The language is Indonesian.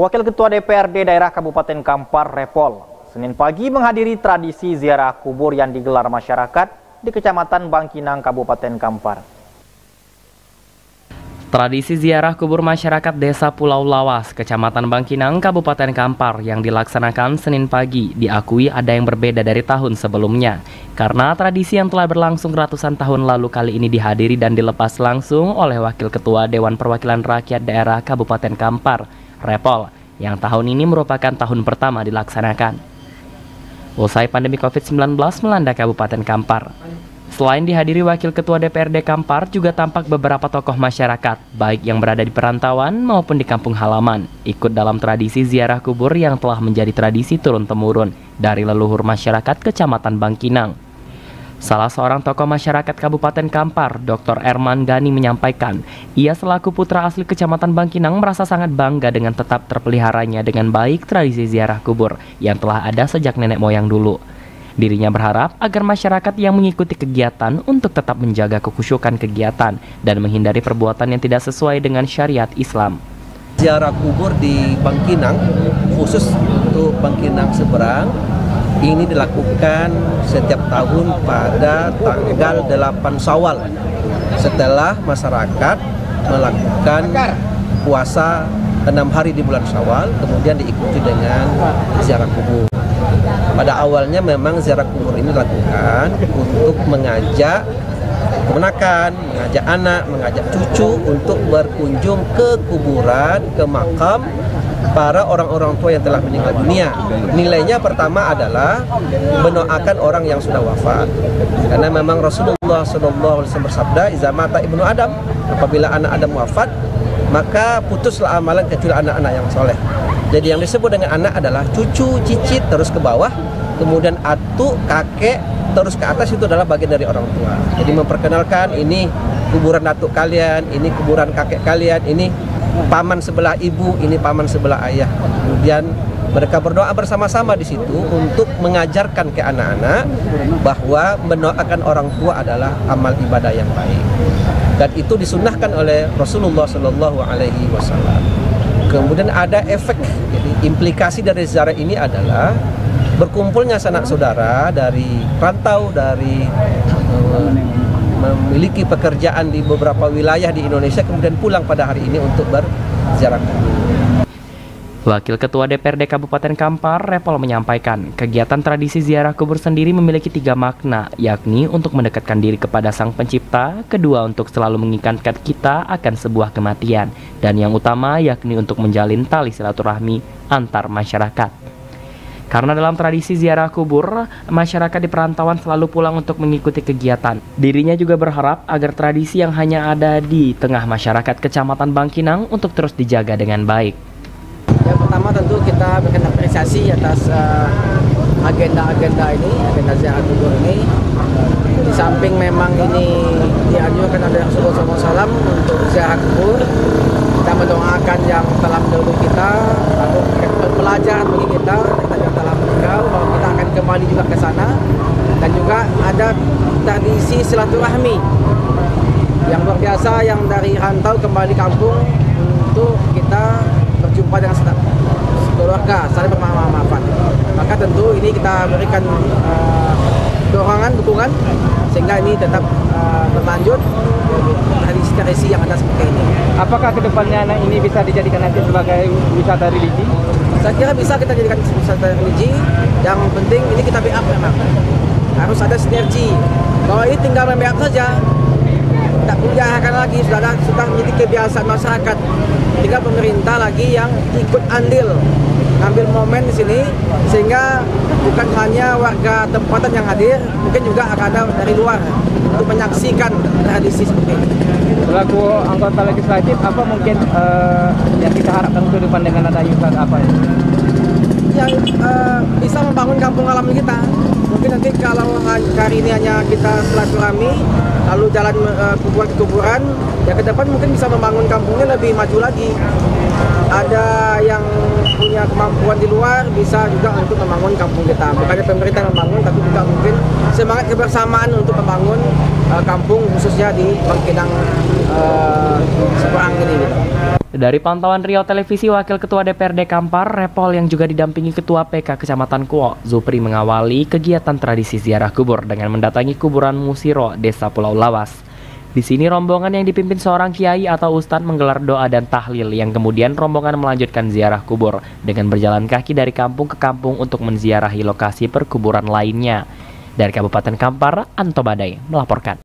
Wakil Ketua DPRD Daerah Kabupaten Kampar, Repol, Senin pagi menghadiri tradisi ziarah kubur yang digelar masyarakat di Kecamatan Bangkinang, Kabupaten Kampar. Tradisi ziarah kubur masyarakat Desa Pulau Lawas, Kecamatan Bangkinang, Kabupaten Kampar yang dilaksanakan Senin pagi diakui ada yang berbeda dari tahun sebelumnya. Karena tradisi yang telah berlangsung ratusan tahun lalu kali ini dihadiri dan dilepas langsung oleh Wakil Ketua Dewan Perwakilan Rakyat Daerah Kabupaten Kampar, Repol, yang tahun ini merupakan tahun pertama dilaksanakan. Usai pandemi COVID-19 melanda Kabupaten Kampar. Selain dihadiri Wakil Ketua DPRD Kampar, juga tampak beberapa tokoh masyarakat, baik yang berada di perantauan maupun di kampung halaman, ikut dalam tradisi ziarah kubur yang telah menjadi tradisi turun-temurun dari leluhur masyarakat Kecamatan Bangkinang. Salah seorang tokoh masyarakat Kabupaten Kampar, Dr. Erman Gani menyampaikan, ia selaku putra asli Kecamatan Bangkinang merasa sangat bangga dengan tetap terpeliharanya dengan baik tradisi ziarah kubur yang telah ada sejak nenek moyang dulu. Dirinya berharap agar masyarakat yang mengikuti kegiatan untuk tetap menjaga kekusyukan kegiatan dan menghindari perbuatan yang tidak sesuai dengan syariat Islam. Ziarah kubur di Bangkinang, khusus untuk Bangkinang seberang, ini dilakukan setiap tahun pada tanggal 8 Syawal setelah masyarakat melakukan puasa enam hari di bulan Syawal kemudian diikuti dengan ziarah kubur. Pada awalnya memang ziarah kubur ini dilakukan untuk mengajak kemenakan, mengajak anak, mengajak cucu untuk berkunjung ke kuburan, ke makam para orang-orang tua yang telah meninggal dunia. Nilainya pertama adalah mendoakan orang yang sudah wafat. Karena memang Rasulullah SAW bersabda, "Iza mata ibnu Adam." Apabila anak Adam wafat, maka putuslah amalan kecuali anak-anak yang soleh. Jadi yang disebut dengan anak adalah cucu, cicit, terus ke bawah, kemudian atuk, kakek, terus ke atas itu adalah bagian dari orang tua. Jadi memperkenalkan ini kuburan datuk kalian, ini kuburan kakek kalian, ini paman sebelah ibu, ini paman sebelah ayah. Kemudian mereka berdoa bersama-sama di situ untuk mengajarkan ke anak-anak bahwa mendoakan orang tua adalah amal ibadah yang baik. Dan itu disunahkan oleh Rasulullah Shallallahu Alaihi Wasallam. Kemudian ada efek, jadi implikasi dari ziarah ini adalah berkumpulnya sanak saudara dari rantau dari uh, memiliki pekerjaan di beberapa wilayah di Indonesia kemudian pulang pada hari ini untuk berziarah Wakil Ketua DPRD Kabupaten Kampar, Repol menyampaikan, kegiatan tradisi ziarah kubur sendiri memiliki tiga makna, yakni untuk mendekatkan diri kepada Sang Pencipta, kedua untuk selalu mengikatkan kita akan sebuah kematian, dan yang utama yakni untuk menjalin tali silaturahmi antar masyarakat. Karena dalam tradisi ziarah kubur, masyarakat di perantauan selalu pulang untuk mengikuti kegiatan. Dirinya juga berharap agar tradisi yang hanya ada di tengah masyarakat Kecamatan Bangkinang untuk terus dijaga dengan baik. Yang pertama tentu kita berikan apresiasi atas uh, agenda-agenda uh, ini, agenda ziarah kubur ini. Di samping memang ini dianjurkan oleh Rasulullah SAW untuk ziarah kubur, kita mendoakan yang telah mendahului kita, lalu pelajaran bagi kita kembali juga ke sana dan juga ada tradisi silaturahmi yang luar biasa yang dari rantau kembali kampung untuk kita berjumpa dengan keluarga saling bermaafan. Maka tentu ini kita berikan uh, dorongan dukungan sehingga ini tetap uh, berlanjut tradisi-tradisi yang ada seperti ini. Apakah ke depannya anak ini bisa dijadikan nanti sebagai wisata religi? Saya kira bisa kita jadikan wisata religi. Yang penting ini kita backup memang. Harus ada sinergi. Kalau ini tinggal backup saja, tak perlu diarahkan lagi sudah ada, sudah menjadi kebiasaan masyarakat. Tinggal pemerintah lagi yang ikut andil ambil momen di sini sehingga bukan hanya warga tempatan yang hadir, mungkin juga akan ada dari luar untuk menyaksikan tradisi seperti ini. Selaku anggota legislatif, apa mungkin uh, yang kita harapkan ke depan dengan ada event apa ya? Yang uh, bisa membangun kampung halaman kita. Mungkin nanti kalau hari ini hanya kita silaturahmi, lalu jalan uh, kuburan ke kuburan, ya ke depan mungkin bisa membangun kampungnya lebih maju lagi. Ada yang punya kemampuan di luar bisa juga untuk membangun kampung kita. Bukannya pemerintah membangun, tapi juga mungkin semangat kebersamaan untuk membangun uh, kampung khususnya di Bangkinang uh, seberang ini. Gitu. Dari pantauan Rio Televisi, Wakil Ketua DPRD Kampar, Repol yang juga didampingi Ketua PK Kecamatan Kuo, Zupri mengawali kegiatan tradisi ziarah kubur dengan mendatangi kuburan Musiro, Desa Pulau Lawas. Di sini rombongan yang dipimpin seorang kiai atau ustadz menggelar doa dan tahlil yang kemudian rombongan melanjutkan ziarah kubur dengan berjalan kaki dari kampung ke kampung untuk menziarahi lokasi perkuburan lainnya. Dari Kabupaten Kampar, Anto Badai melaporkan.